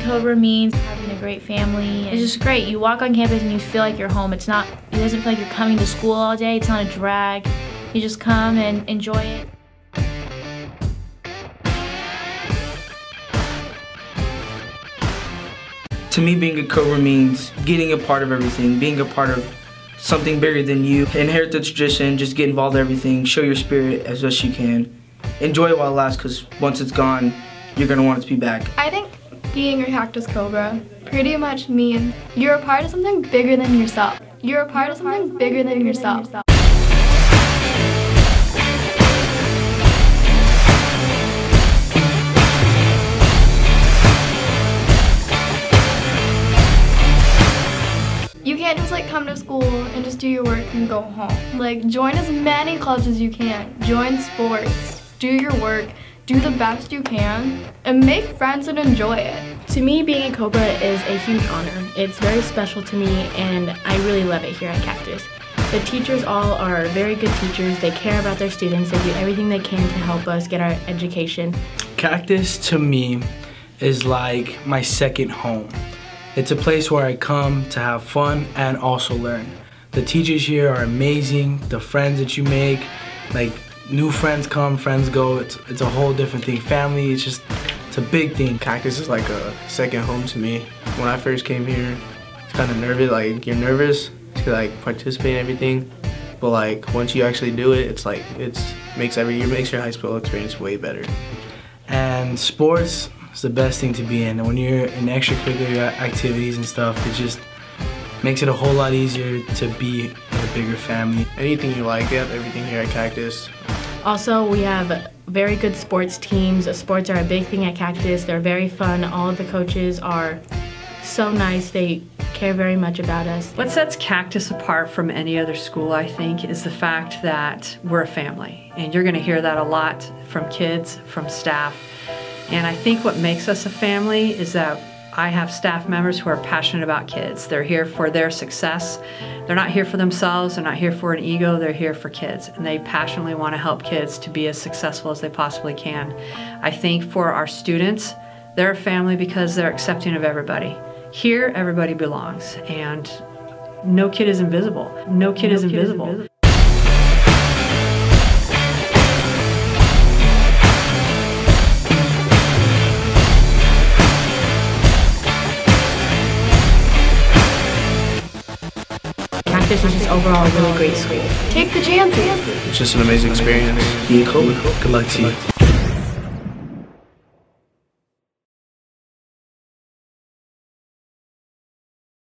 Cobra means having a great family. It's just great. You walk on campus and you feel like you're home. It's not, it doesn't feel like you're coming to school all day. It's not a drag. You just come and enjoy it. To me, being a Cobra means getting a part of everything, being a part of something bigger than you. Inherit the tradition, just get involved in everything, show your spirit as best you can. Enjoy it while it lasts, because once it's gone, you're gonna want it to be back. I think being a Cactus Cobra pretty much means you're a part of something bigger than yourself. You're a part of something bigger than yourself. You can't just like come to school and just do your work and go home. Like join as many clubs as you can. Join sports. Do your work. Do the best you can and make friends and enjoy it. To me, being a Cobra is a huge honor. It's very special to me and I really love it here at Cactus. The teachers all are very good teachers. They care about their students. They do everything they can to help us get our education. Cactus to me is like my second home. It's a place where I come to have fun and also learn. The teachers here are amazing. The friends that you make, like new friends come, friends go. It's, it's a whole different thing. Family, it's just, it's a big thing. Cactus is like a second home to me. When I first came here, it's kind of nervous, like you're nervous to like participate in everything. But like once you actually do it, it's like, it's makes every, it makes your high school experience way better. And sports, is the best thing to be in. And when you're in extracurricular activities and stuff, it just makes it a whole lot easier to be in a bigger family. Anything you like, we have everything here at Cactus. Also, we have very good sports teams. Sports are a big thing at Cactus. They're very fun. All of the coaches are so nice. They care very much about us. What sets Cactus apart from any other school, I think, is the fact that we're a family. And you're going to hear that a lot from kids, from staff. And I think what makes us a family is that I have staff members who are passionate about kids. They're here for their success. They're not here for themselves, they're not here for an ego, they're here for kids. And they passionately want to help kids to be as successful as they possibly can. I think for our students, they're a family because they're accepting of everybody. Here, everybody belongs, and no kid is invisible. No kid, no is, kid invisible. is invisible. Cactus is just overall a really great school. Take the chances. It's just an amazing experience. Be a Cobra. Good luck to you.